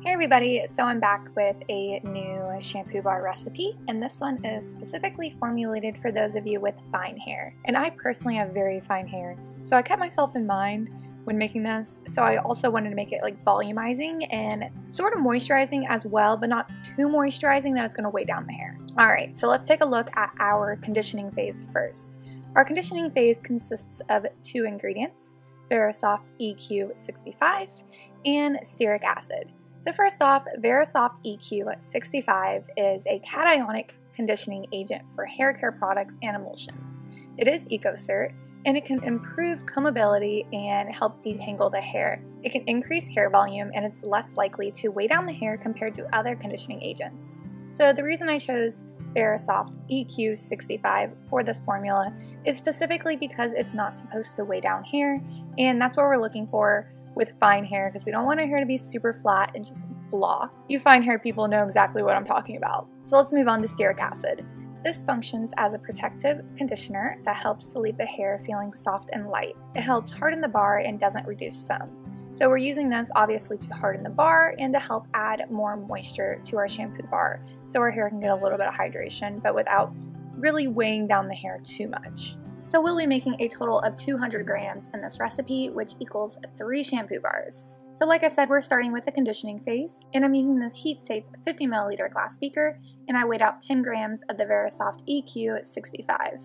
Hey everybody, so I'm back with a new shampoo bar recipe and this one is specifically formulated for those of you with fine hair. And I personally have very fine hair, so I kept myself in mind when making this. So I also wanted to make it like volumizing and sort of moisturizing as well, but not too moisturizing that it's gonna weigh down the hair. All right, so let's take a look at our conditioning phase first. Our conditioning phase consists of two ingredients, Varisoft EQ65 and stearic acid. So first off, Varisoft EQ65 is a cationic conditioning agent for hair care products and emulsions. It is EcoCert, and it can improve combability and help detangle the hair. It can increase hair volume and it's less likely to weigh down the hair compared to other conditioning agents. So the reason I chose Varisoft EQ65 for this formula is specifically because it's not supposed to weigh down hair, and that's what we're looking for with fine hair because we don't want our hair to be super flat and just blah. You fine hair people know exactly what I'm talking about. So let's move on to stearic acid. This functions as a protective conditioner that helps to leave the hair feeling soft and light. It helps harden the bar and doesn't reduce foam. So we're using this obviously to harden the bar and to help add more moisture to our shampoo bar so our hair can get a little bit of hydration but without really weighing down the hair too much. So we'll be making a total of 200 grams in this recipe, which equals three shampoo bars. So like I said, we're starting with the conditioning phase, and I'm using this heat-safe 50 milliliter glass beaker, and I weighed out 10 grams of the Varisoft EQ65.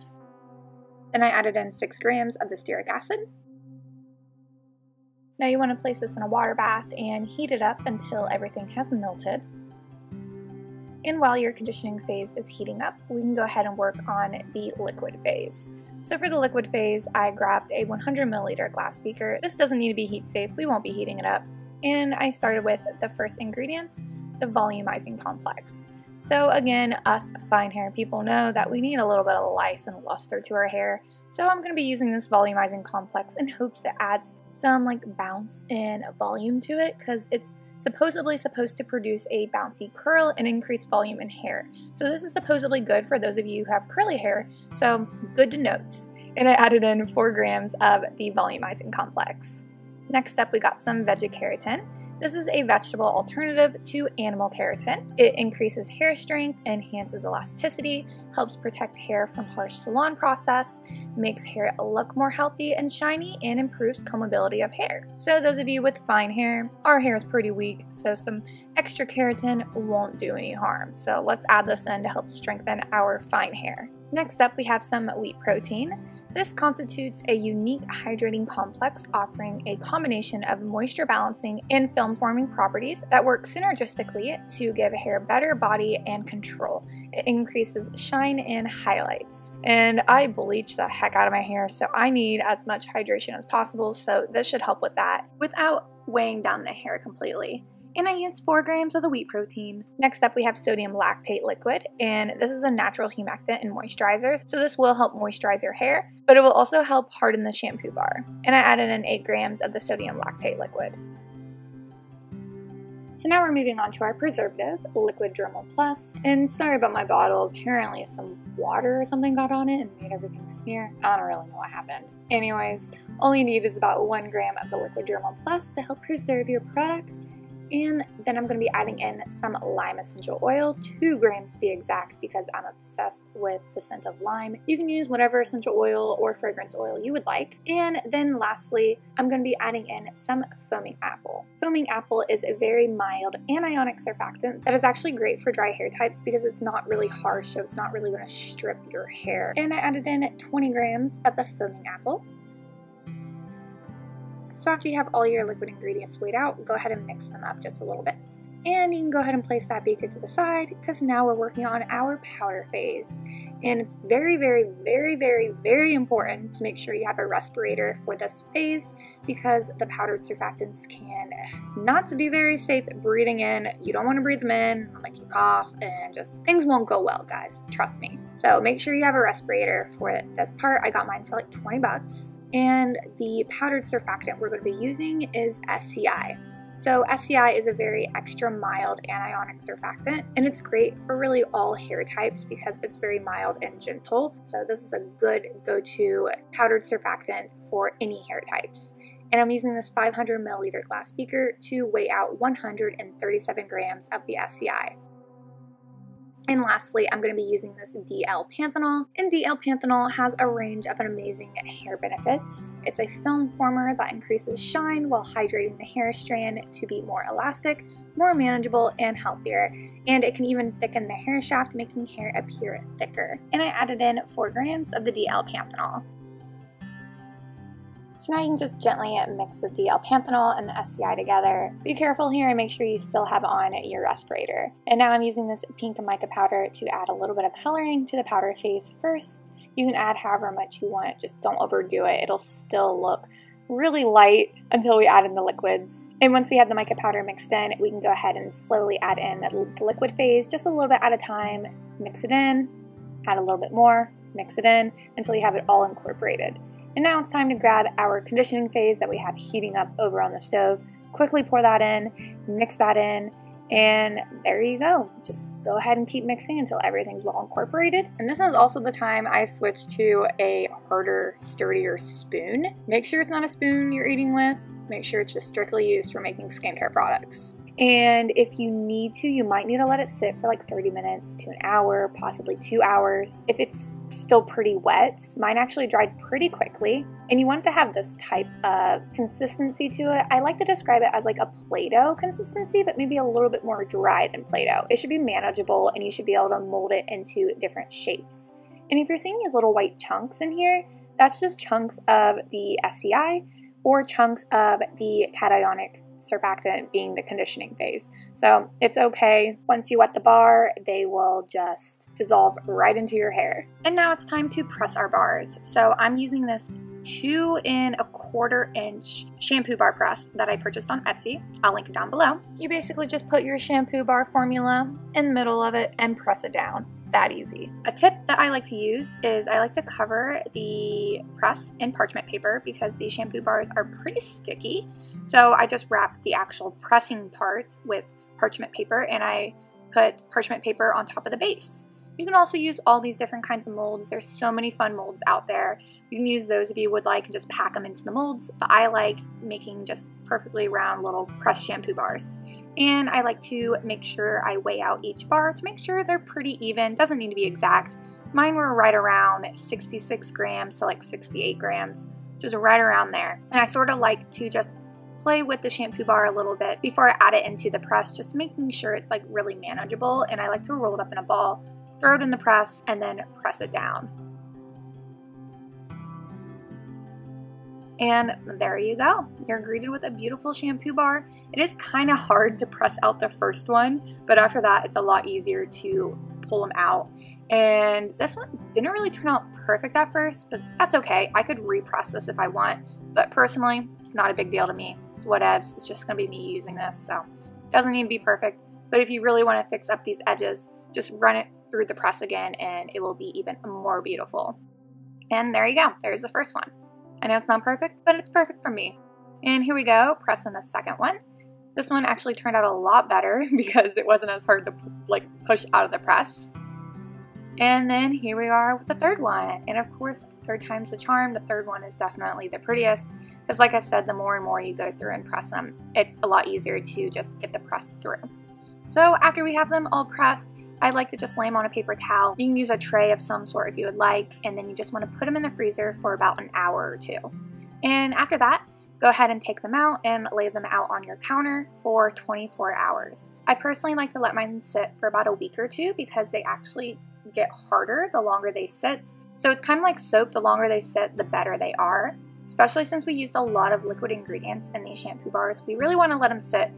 Then I added in 6 grams of the stearic acid. Now you want to place this in a water bath and heat it up until everything has melted. And while your conditioning phase is heating up, we can go ahead and work on the liquid phase. So for the liquid phase, I grabbed a 100 milliliter glass beaker. This doesn't need to be heat safe, we won't be heating it up. And I started with the first ingredient, the volumizing complex. So again, us fine hair people know that we need a little bit of life and luster to our hair. So I'm going to be using this volumizing complex in hopes it adds some like bounce and volume to it because it's supposedly supposed to produce a bouncy curl and increase volume in hair. So this is supposedly good for those of you who have curly hair, so good to note. And I added in 4 grams of the volumizing complex. Next up we got some Vegekeratin. This is a vegetable alternative to animal keratin. It increases hair strength, enhances elasticity, helps protect hair from harsh salon process, makes hair look more healthy and shiny, and improves combability of hair. So those of you with fine hair, our hair is pretty weak, so some extra keratin won't do any harm. So let's add this in to help strengthen our fine hair. Next up, we have some wheat protein. This constitutes a unique hydrating complex offering a combination of moisture balancing and film forming properties that work synergistically to give hair better body and control. It increases shine and highlights. And I bleach the heck out of my hair, so I need as much hydration as possible, so this should help with that without weighing down the hair completely and I used 4 grams of the wheat protein. Next up we have sodium lactate liquid, and this is a natural humectant and moisturizer, so this will help moisturize your hair, but it will also help harden the shampoo bar. And I added in 8 grams of the sodium lactate liquid. So now we're moving on to our preservative, Liquid Germall Plus. And sorry about my bottle, apparently some water or something got on it and made everything smear. I don't really know what happened. Anyways, all you need is about 1 gram of the Liquid Germall Plus to help preserve your product and then I'm going to be adding in some lime essential oil, 2 grams to be exact because I'm obsessed with the scent of lime. You can use whatever essential oil or fragrance oil you would like. And then lastly, I'm going to be adding in some foaming apple. Foaming apple is a very mild anionic surfactant that is actually great for dry hair types because it's not really harsh, so it's not really going to strip your hair. And I added in 20 grams of the foaming apple. So after you have all your liquid ingredients weighed out, go ahead and mix them up just a little bit. And you can go ahead and place that beaker to the side because now we're working on our powder phase. And it's very, very, very, very, very important to make sure you have a respirator for this phase because the powdered surfactants can not to be very safe breathing in. You don't want to breathe them in, it'll make you cough and just things won't go well, guys. Trust me. So make sure you have a respirator for this part. I got mine for like 20 bucks. And the powdered surfactant we're going to be using is SCI. So SCI is a very extra mild anionic surfactant and it's great for really all hair types because it's very mild and gentle. So this is a good go-to powdered surfactant for any hair types. And I'm using this 500 milliliter glass beaker to weigh out 137 grams of the SCI. And lastly, I'm going to be using this DL Panthenol. And DL Panthenol has a range of amazing hair benefits. It's a film former that increases shine while hydrating the hair strand to be more elastic, more manageable, and healthier. And it can even thicken the hair shaft, making hair appear thicker. And I added in 4 grams of the DL Panthenol. So now you can just gently mix the DL Panthenol and the SCI together. Be careful here and make sure you still have on your respirator. And now I'm using this pink mica powder to add a little bit of coloring to the powder face first. You can add however much you want, just don't overdo it. It'll still look really light until we add in the liquids. And once we have the mica powder mixed in, we can go ahead and slowly add in the liquid phase just a little bit at a time. Mix it in, add a little bit more, mix it in until you have it all incorporated. And now it's time to grab our conditioning phase that we have heating up over on the stove. Quickly pour that in, mix that in, and there you go. Just go ahead and keep mixing until everything's well incorporated. And this is also the time I switch to a harder, sturdier spoon. Make sure it's not a spoon you're eating with. Make sure it's just strictly used for making skincare products. And if you need to, you might need to let it sit for like 30 minutes to an hour, possibly two hours. If it's still pretty wet, mine actually dried pretty quickly. And you want it to have this type of consistency to it. I like to describe it as like a Play Doh consistency, but maybe a little bit more dry than Play Doh. It should be manageable and you should be able to mold it into different shapes. And if you're seeing these little white chunks in here, that's just chunks of the SCI or chunks of the cationic surfactant being the conditioning phase. So it's okay. Once you wet the bar, they will just dissolve right into your hair. And now it's time to press our bars. So I'm using this two in a quarter inch shampoo bar press that I purchased on Etsy. I'll link it down below. You basically just put your shampoo bar formula in the middle of it and press it down that easy. A tip that I like to use is I like to cover the press in parchment paper because these shampoo bars are pretty sticky. So I just wrap the actual pressing parts with parchment paper and I put parchment paper on top of the base. You can also use all these different kinds of molds. There's so many fun molds out there. You can use those if you would like and just pack them into the molds, but I like making just perfectly round little pressed shampoo bars. And I like to make sure I weigh out each bar to make sure they're pretty even. Doesn't need to be exact. Mine were right around 66 grams to like 68 grams, just right around there. And I sort of like to just play with the shampoo bar a little bit before I add it into the press, just making sure it's like really manageable. And I like to roll it up in a ball, throw it in the press, and then press it down. And there you go. You're greeted with a beautiful shampoo bar. It is kind of hard to press out the first one, but after that, it's a lot easier to pull them out. And this one didn't really turn out perfect at first, but that's okay. I could repress this if I want, but personally, it's not a big deal to me. It's whatevs. It's just going to be me using this, so it doesn't need to be perfect. But if you really want to fix up these edges, just run it through the press again and it will be even more beautiful. And there you go. There's the first one. I know it's not perfect, but it's perfect for me. And here we go, pressing the second one. This one actually turned out a lot better because it wasn't as hard to like push out of the press. And then here we are with the third one. And of course, third time's the charm. The third one is definitely the prettiest because like I said, the more and more you go through and press them, it's a lot easier to just get the press through. So after we have them all pressed, I like to just lay them on a paper towel. You can use a tray of some sort if you would like, and then you just want to put them in the freezer for about an hour or two. And after that, go ahead and take them out and lay them out on your counter for 24 hours. I personally like to let mine sit for about a week or two because they actually get harder the longer they sit. So it's kind of like soap, the longer they sit, the better they are. Especially since we used a lot of liquid ingredients in these shampoo bars, we really want to let them sit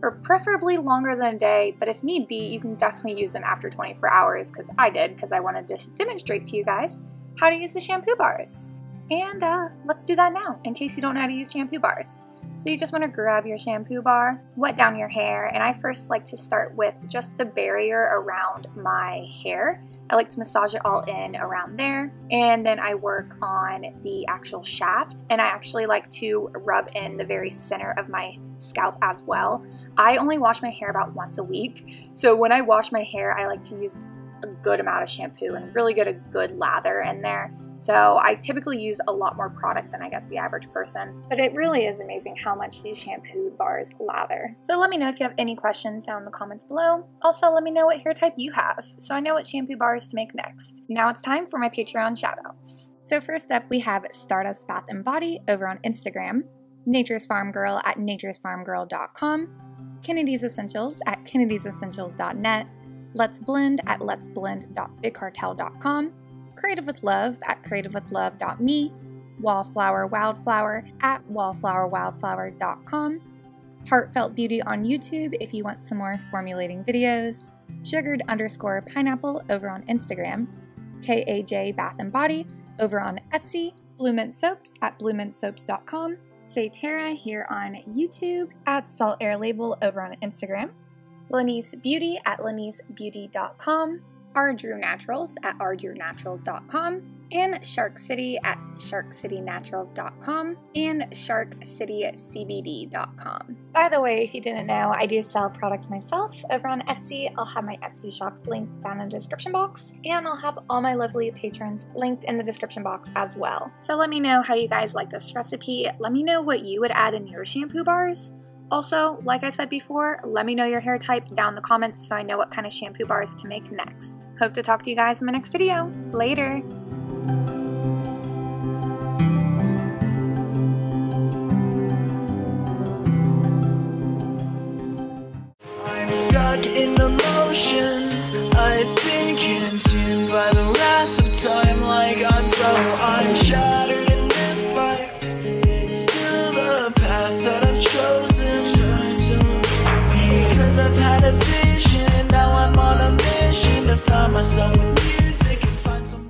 for preferably longer than a day, but if need be, you can definitely use them after 24 hours, because I did, because I wanted to demonstrate to you guys how to use the shampoo bars. And uh, let's do that now, in case you don't know how to use shampoo bars. So you just want to grab your shampoo bar, wet down your hair, and I first like to start with just the barrier around my hair I like to massage it all in around there. And then I work on the actual shaft. And I actually like to rub in the very center of my scalp as well. I only wash my hair about once a week. So when I wash my hair, I like to use a good amount of shampoo and really get a good lather in there So I typically use a lot more product than I guess the average person. But it really is amazing how much these shampoo bars lather. So let me know if you have any questions down in the comments below. Also, let me know what hair type you have so I know what shampoo bars to make next. Now it's time for my Patreon shoutouts. So first up, we have Stardust Bath and Body over on Instagram, Nature's Farm Girl at naturesfarmgirl.com, Kennedy's Essentials at kennedysessentials.net, Let's Blend at letsblend.bigcartel.com, Creative with Love at creativewithlove.me, Wallflower Wildflower at wallflowerwildflower.com, Heartfelt Beauty on YouTube if you want some more formulating videos, Sugared underscore pineapple over on Instagram, KAJ Bath and Body over on Etsy, Blue Mint Soaps at bluemintsoaps.com, Saytera here on YouTube, at Salt Air Label over on Instagram, Lanice Beauty at lanicebeauty.com, R Drew Naturals at rdrewnaturals.com, and Shark City at sharkcitynaturals.com and sharkcitycbd.com. By the way, if you didn't know, I do sell products myself over on Etsy. I'll have my Etsy shop linked down in the description box, and I'll have all my lovely patrons linked in the description box as well. So let me know how you guys like this recipe. Let me know what you would add in your shampoo bars. Also, like I said before, let me know your hair type down in the comments so I know what kind of shampoo bars to make next. Hope to talk to you guys in my next video. Later! Stuck in the motions. I've been consumed by the wrath of time like I'm pro. I'm shattered I've had